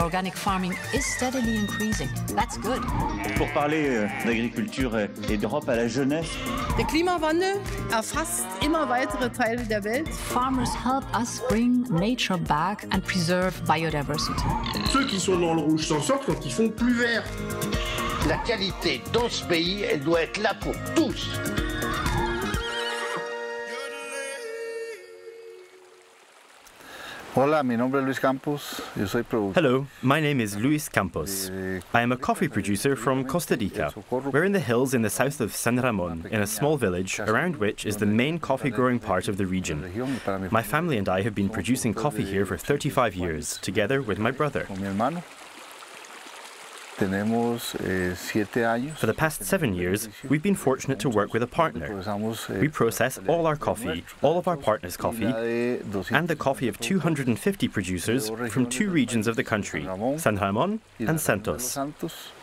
organic farming is steadily increasing. That's good. Pour parler euh, d'agriculture et d'Europe à la jeunesse. Der Klimawandel erfasst immer weitere Teile der Welt. Farmers help us bring nature back and preserve biodiversity. Ceux qui sont dans le rouge s'en sortent quand ils font plus vert. La qualité dans ce pays, elle doit être là pour tous. Hola, mi nombre es Luis Campos. Yo soy. Hello, my name is Luis Campos. I am a coffee producer from Costa Rica. We're in the hills in the south of San Ramon, in a small village around which is the main coffee growing part of the region. My family and I have been producing coffee here for 35 years, together with my brother. For the past seven years, we've been fortunate to work with a partner. Eh, We process all our coffee, all of our partners' coffee, and the coffee of 250 producers from two regions of the country, San Ramon and Santos.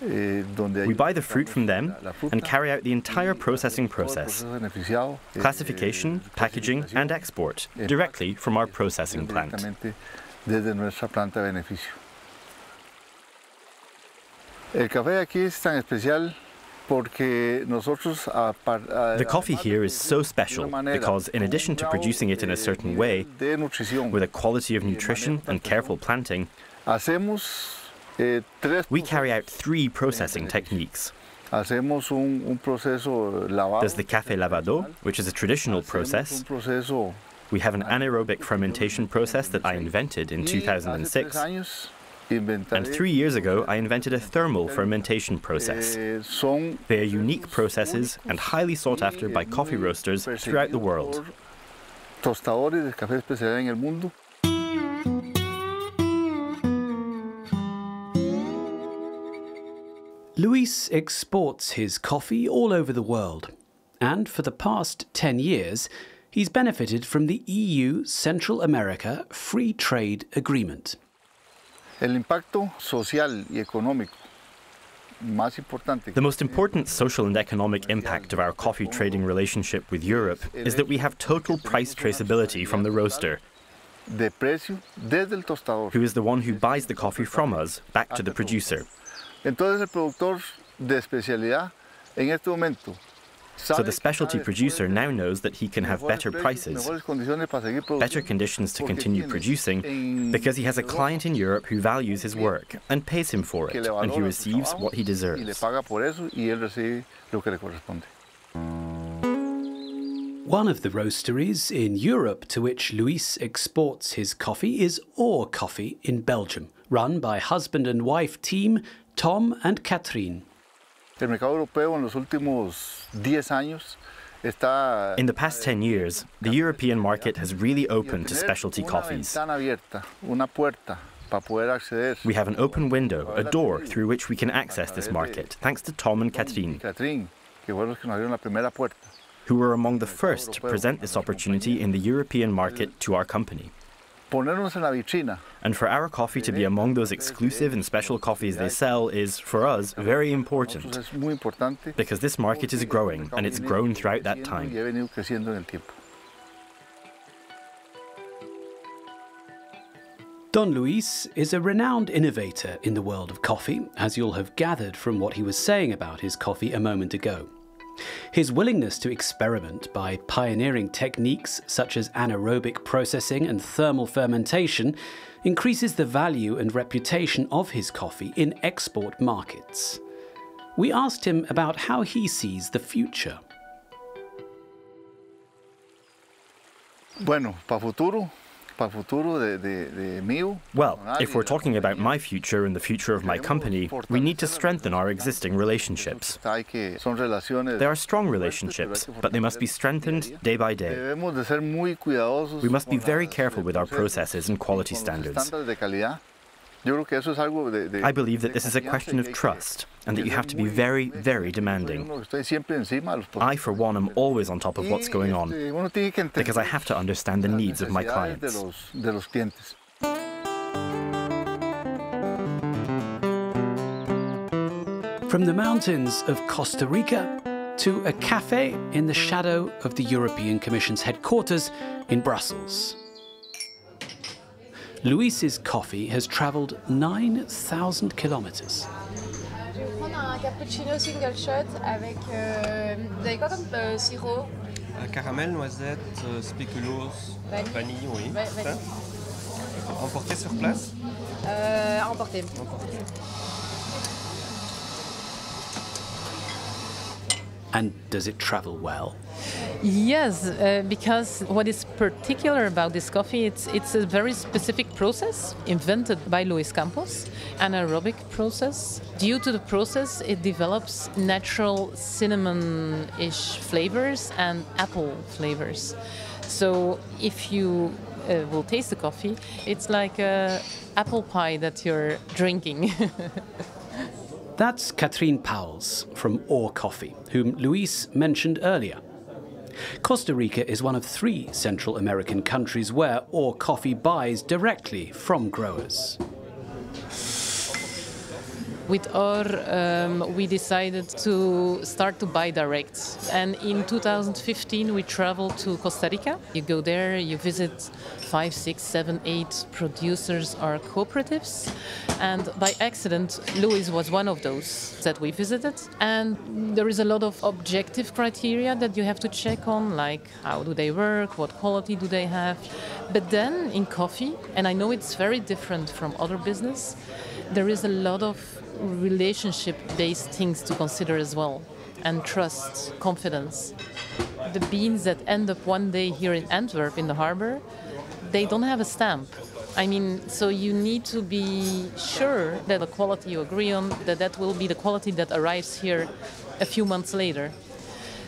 Eh, We buy the fruit from them and carry out the entire processing process eh, classification, packaging, and export directly from our processing plant. El café aquí es tan especial porque nosotros apar- a- The coffee here is so special because, in addition to producing it in a certain way, with a quality of nutrition and careful planting, eh, we carry out three processing techniques. hacemos un, un proceso lavado There's the café lavado, which is a traditional process. We have an anaerobic fermentation process that I invented in 2006. Tres años inventaré, And three years ago, I invented a thermal fermentation process. eh, They are unique processes and highly sought after by coffee roasters throughout the world. tostadores de café especial en el mundo Luis exports his coffee all over the world, and for the past 10 years, he's benefited from the EU Central America Free Trade Agreement. El impacto social y económico The most important social and economic impact of our coffee trading relationship with Europe is that we have total price traceability from the roaster, de precio desde el tostador who is the one who buys the coffee from us back to the producer. entonces el productor de especialidad en este momento So the specialty producer now knows that he can have better prices, better conditions to continue producing, because he has a client in Europe who values his work and pays him for it, and he receives what he deserves. One of the roasteries in Europe to which Luis exports his coffee is OR Coffee in Belgium, run by husband and wife team Tom and Catherine. In the past 10 years, the European market has really opened to specialty coffees. ventana abierta, una puerta para poder acceder. We have an open window, a door through which we can access this market, thanks to Tom and Catherine, Catherine, que fueron los que nos abrieron la primera puerta. who were among the first to present this opportunity in the European market to our company. And for our coffee to be among those exclusive and special coffees they sell is, for us, very important, es muy importante. because this market is growing, and it's grown throughout that time. ha venido creciendo en el tiempo. Don Luis is a renowned innovator in the world of coffee, as you'll have gathered from what he was saying about his coffee a moment ago. His willingness to experiment by pioneering techniques such as anaerobic processing and thermal fermentation increases the value and reputation of his coffee in export markets. We asked him about how he sees the future. Bueno, para futuro, Well, if we're talking about my future and the future of my company, we need to strengthen our existing relationships. hay que, son relaciones There are strong relationships, pero hay que but they must be strengthened día a día. day by day. Debemos de ser muy cuidadosos We must be very careful with our processes and quality standards. I believe that this is a question of trust, and that you have to be very, very demanding. uno que estoy siempre encima de los I, for one, am always on top of what's going on, este, uno tiene que entender because I have to understand the needs of my clients. los, de los clientes. From the mountains of Costa Rica to a cafe in the shadow of the European Commission's headquarters in Brussels. Luis's coffee has travelled 9,000 kilometres. Je vais prendre un cappuccino single shot avec. Euh, vous avez quoi comme euh, sirop euh, Caramel, noisette, euh, spéculoos, vanille, vanille oui. Ouais, vanille. Emporté sur place euh, Emporté. Emporté. And does it travel well? Yes, uh, because what is particular about this coffee, it's, it's a very specific process invented by Luis Campos, anaerobic process. Due to the process, it develops natural cinnamon-ish flavors and apple flavors. So if you uh, will taste the coffee, it's like a apple pie that you're drinking. That's Katrien Pauwels from OR Coffee, whom Luis mentioned earlier. Costa Rica is one of three Central American countries where OR Coffee buys directly from growers. With OR, um, we decided to start to buy direct. And in 2015, we traveled to Costa Rica. You go there, you visit five, six, seven, eight producers or cooperatives. And by accident, Luis was one of those that we visited. And there is a lot of objective criteria that you have to check on, like how do they work, what quality do they have. But then in coffee, and I know it's very different from other business, there is a lot of relationship based things to consider as well and trust, confidence. The beans that end up one day here in Antwerp in the harbor, they don't have a stamp. I mean, so you need to be sure that the quality you agree on, that that will be the quality that arrives here a few months later.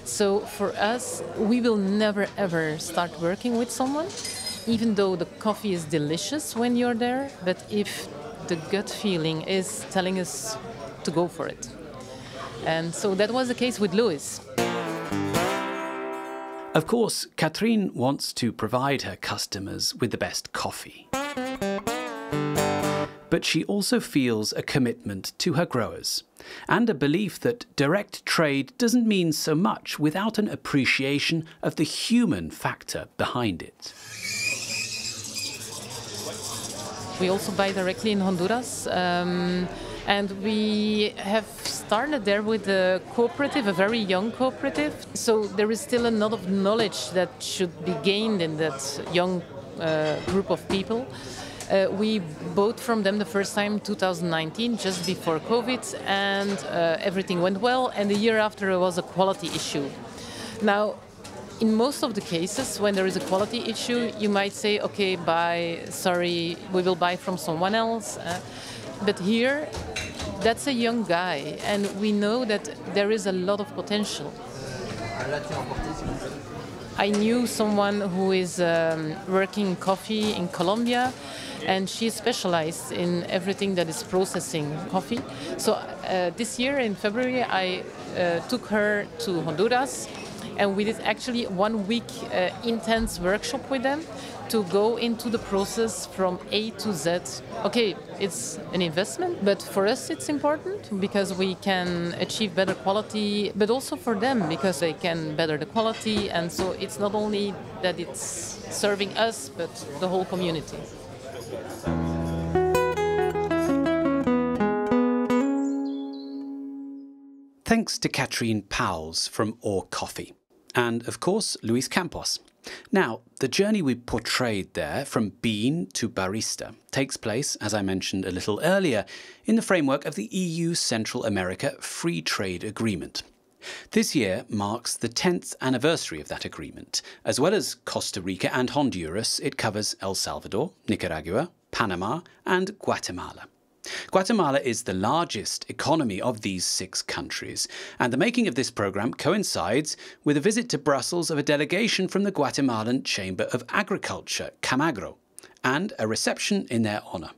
So for us, we will never ever start working with someone, even though the coffee is delicious when you're there. But if the gut feeling is telling us to go for it. And so that was the case with Luis. Of course, Catherine wants to provide her customers with the best coffee. But she also feels a commitment to her growers and a belief that direct trade doesn't mean so much without an appreciation of the human factor behind it. We also buy directly in Honduras. Um, and we have started there with a cooperative, a very young cooperative. So there is still a lot of knowledge that should be gained in that young uh, group of people. Uh, we bought from them the first time 2019, just before COVID, and uh, everything went well. And the year after, it was a quality issue. Now, in most of the cases, when there is a quality issue, you might say, okay, buy, sorry, we will buy from someone else. Uh, but here, that's a young guy, and we know that there is a lot of potential. I knew someone who is um, working coffee in Colombia, and she specialized in everything that is processing coffee. So uh, this year in February, I uh, took her to Honduras and we did actually one week uh, intense workshop with them to go into the process from A to Z. Okay, it's an investment, but for us it's important because we can achieve better quality, but also for them because they can better the quality, and so it's not only that it's serving us, but the whole community. Thanks to Katrien Pauwels from OR Coffee and, of course, Luis Campos. Now, the journey we portrayed there from bean to barista takes place, as I mentioned a little earlier, in the framework of the EU Central America Free Trade Agreement. This year marks the 10th anniversary of that agreement. As well as Costa Rica and Honduras, it covers El Salvador, Nicaragua, Panama, and Guatemala. Guatemala is the largest economy of these six countries, and the making of this programme coincides with a visit to Brussels of a delegation from the Guatemalan Chamber of Agriculture, Camagro, and a reception in their honour.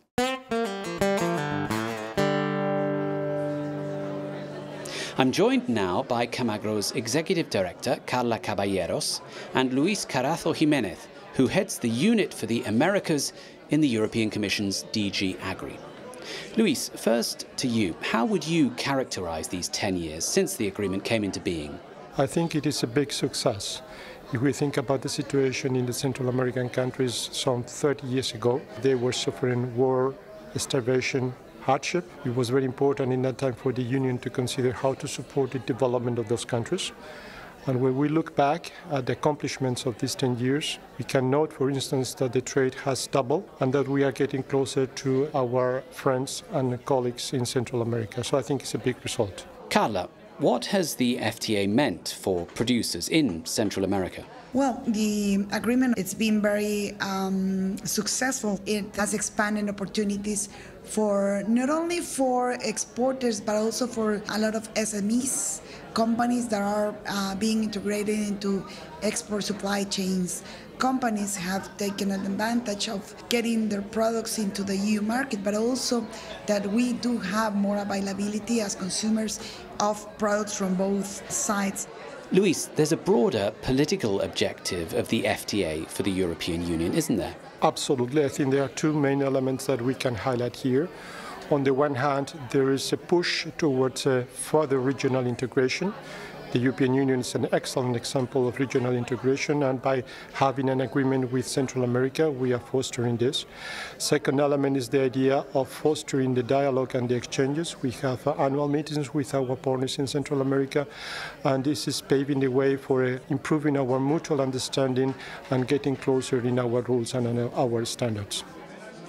I'm joined now by Camagro's Executive Director, Carla Caballeros, and Luis Carazo Jimenez, who heads the unit for the Americas in the European Commission's DG Agri. Luis, first to you. How would you characterize these 10 years since the agreement came into being? I think it is a big success. If we think about the situation in the Central American countries some 30 years ago, they were suffering war, starvation, hardship. It was very important in that time for the Union to consider how to support the development of those countries. And when we look back at the accomplishments of these 10 years, we can note, for instance, that the trade has doubled and that we are getting closer to our friends and colleagues in Central America. So I think it's a big result. Carla, what has the FTA meant for producers in Central America? Well, the agreement it's been very um, successful. It has expanded opportunities for not only for exporters but also for a lot of SMEs, companies that are uh, being integrated into export supply chains. Companies have taken advantage of getting their products into the EU market, but also that we do have more availability as consumers of products from both sides. Luis, there's a broader political objective of the FTA for the European Union, isn't there? Absolutely. I think there are two main elements that we can highlight here. On the one hand, there is a push towards further regional integration. The European Union is an excellent example of regional integration, and by having an agreement with Central America, we are fostering this. Second element is the idea of fostering the dialogue and the exchanges. We have uh, annual meetings with our partners in Central America, and this is paving the way for uh, improving our mutual understanding and getting closer in our rules and our standards.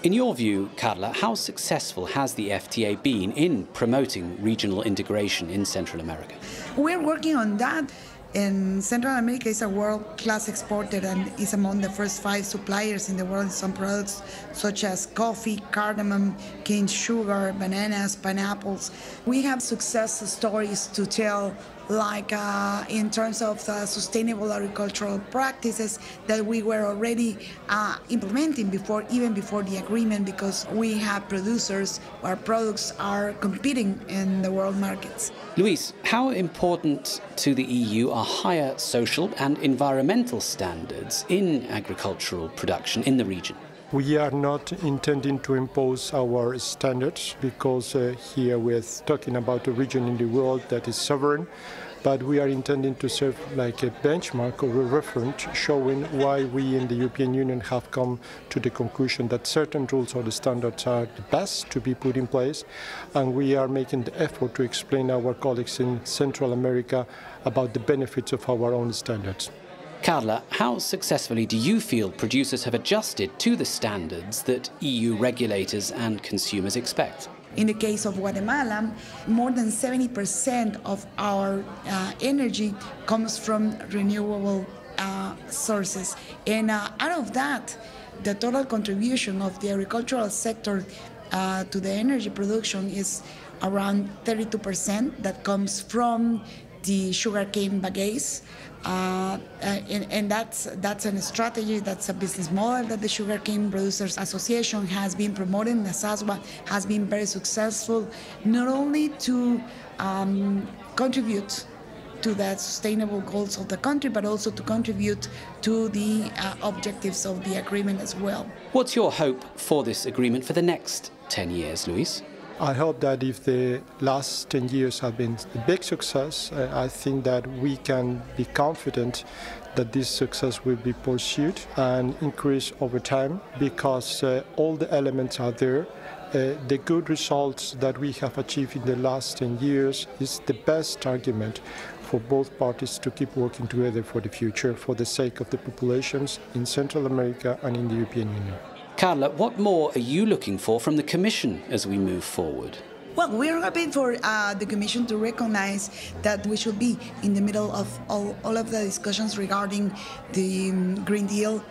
In your view, Carla, how successful has the FTA been in promoting regional integration in Central America? We're working on that. And Central America is a world-class exporter and is among the first five suppliers in the world in some products such as coffee, cardamom, cane sugar, bananas, pineapples. We have success stories to tell like uh, in terms of uh, sustainable agricultural practices that we were already uh, implementing before, even before the agreement, because we have producers, our products are competing in the world markets. Luis, how important to the EU are higher social and environmental standards in agricultural production in the region? We are not intending to impose our standards because uh, here we're talking about a region in the world that is sovereign, but we are intending to serve like a benchmark or a reference showing why we in the European Union have come to the conclusion that certain rules or the standards are the best to be put in place, and we are making the effort to explain our colleagues in Central America about the benefits of our own standards. Carla, how successfully do you feel producers have adjusted to the standards that EU regulators and consumers expect? In the case of Guatemala, more than 70% of our uh, energy comes from renewable uh, sources. And uh, out of that, the total contribution of the agricultural sector uh, to the energy production is around 32% that comes from the sugarcane bagasse. Uh, and, and, that's that's a strategy, that's a business model that the Sugarcane Producers Association has been promoting. The ASAZGUA has been very successful, not only to um, contribute to the sustainable goals of the country, but also to contribute to the uh, objectives of the agreement as well. What's your hope for this agreement for the next 10 years, Luis? I hope that if the last 10 years have been a big success, uh, I think that we can be confident that this success will be pursued and increase over time because uh, all the elements are there. Uh, the good results that we have achieved in the last 10 years is the best argument for both parties to keep working together for the future for the sake of the populations in Central America and in the European Union. Carla, what more are you looking for from the Commission as we move forward? Well, we're hoping for uh, the Commission to recognize that we should be in the middle of all, all of the discussions regarding the um, Green Deal.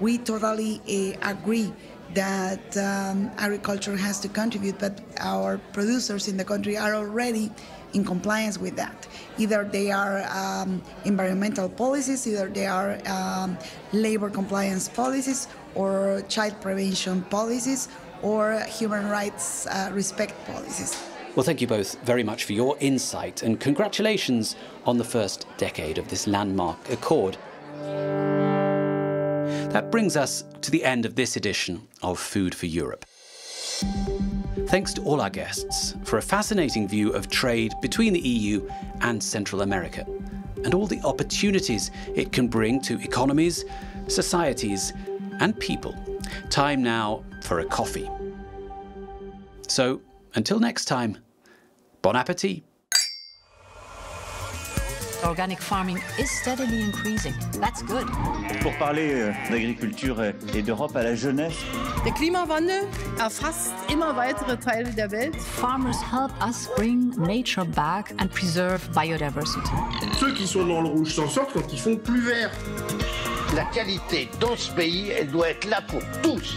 We totally uh, agree that um, agriculture has to contribute, but our producers in the country are already in compliance with that. Either they are um, environmental policies, either they are um, labor compliance policies, or child prevention policies, or human rights uh, respect policies. Well, thank you both very much for your insight and congratulations on the first decade of this landmark accord. That brings us to the end of this edition of Food for Europe. Thanks to all our guests for a fascinating view of trade between the EU and Central America. and all the opportunities it can bring to economies, societies, and people. Time now for a coffee. So, until next time, bon appetit. Organic farming is steadily increasing. That's good. Pour parler euh, d'agriculture et d'Europe à la jeunesse. Der Klimawandel erfasst immer weitere Teile der Welt. Farmers help us bring nature back and preserve biodiversity. Ceux qui sont dans le rouge s'en sortent quand ils font plus vert. La qualité dans ce pays, elle doit être là pour tous.